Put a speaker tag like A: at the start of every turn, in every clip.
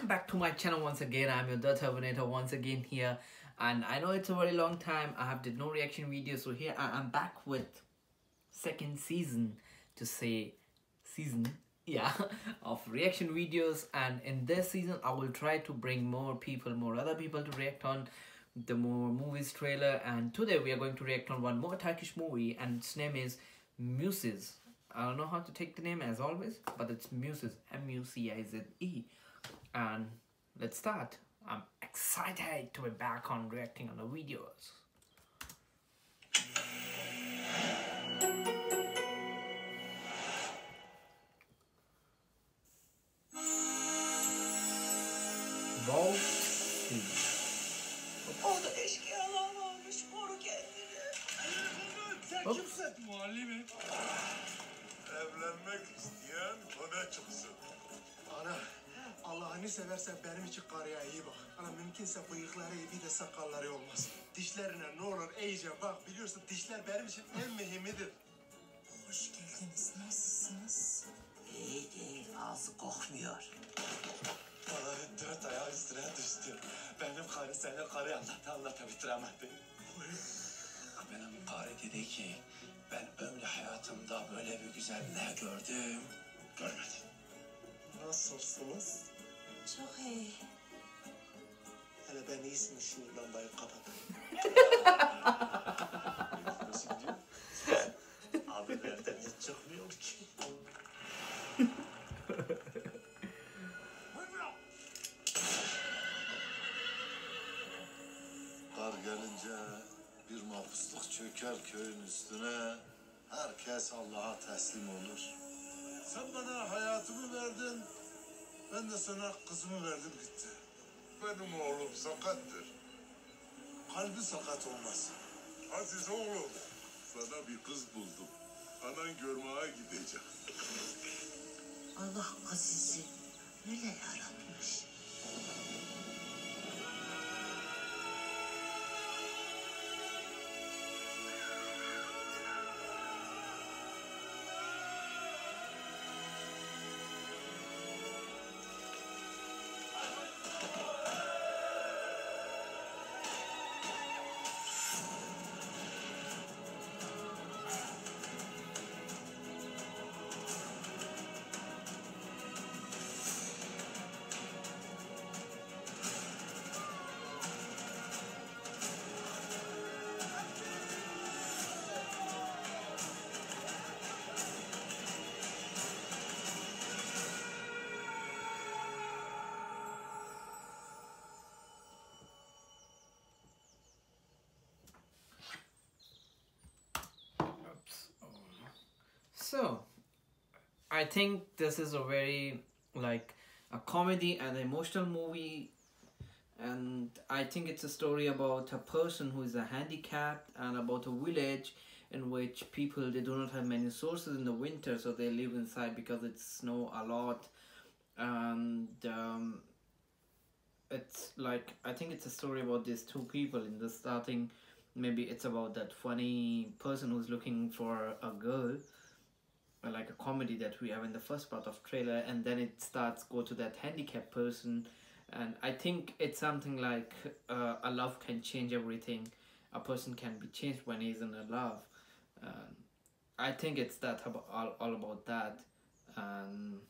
A: welcome back to my channel once again. I'm your Der Turbanator once again here and i know it's a very long time. I have did no reaction videos so here i am back with second season to say season yeah of reaction videos. And in this season i will try to bring more people more other people to react on the more movies trailer. And today we are going to react on one more turkish movie and its name is muses. I don't know how to take the name as always but it's muses. M-u-c-i-z-e and let's start i'm excited to be back on reacting on the videos.
B: Evlenmek isteyen öne çıksın.
C: Seversen benim için karıya iyi bak. Ana mümkünse bıyıkları iyi bir de sakalları olmaz. Dişlerine ne olur iyice bak biliyorsun dişler benim için en mühimidir.
D: Hoş geldiniz. Nasılsınız? İyi değil. Ağzı kokmuyor.
B: Vallahi dört ayağı üstüne düştü. Benim karı senin karı anlattı anlata bitiremedi. Benim karı dedi ki ben ömrü hayatımda böyle bir güzel ne gördüm görmedim.
C: Nasılsınız?
D: Çok iyi.
C: Hele ben iyisini şu lambayı kapat.
B: Nasıl gidiyor? Abi evden hiç çıkmıyor ki.
E: Kar gelince bir mahpusluk çöker köyün üstüne. Herkes Allah'a teslim olur. Sen bana hayatımı. Ben de sana kızımı verdim gitti.
B: Benim oğlum sakattır.
E: Kalbi sakat olmaz.
B: Aziz oğlum sana bir kız buldum. Anan görmeye gidecek.
D: Allah Aziz'i öyle
A: So, I think this is a very like a comedy and emotional movie, and I think it's a story about a person who is a handicapped and about a village in which people they do not have many sources in the winter, so they live inside because it snow a lot, and um, it's like I think it's a story about these two people in the starting. Maybe it's about that funny person who's looking for a girl like a comedy that we have in the first part of trailer and then it starts go to that handicapped person. And i think it's something like uh, a love can change everything. A person can be changed when he's in a love. Um, i think it's that about all, all about that. And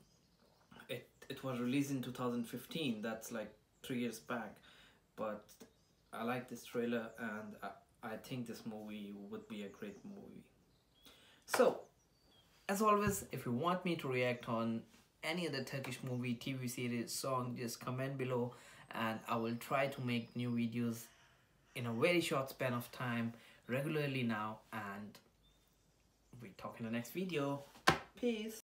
A: it it was released in 2015 that's like three years back. But I like this trailer and I, I think this movie would be a great movie. So, as always, if you want me to react on any other Turkish movie, TV series, song, just comment below and I will try to make new videos in a very short span of time regularly now and we talk in the next video. Peace.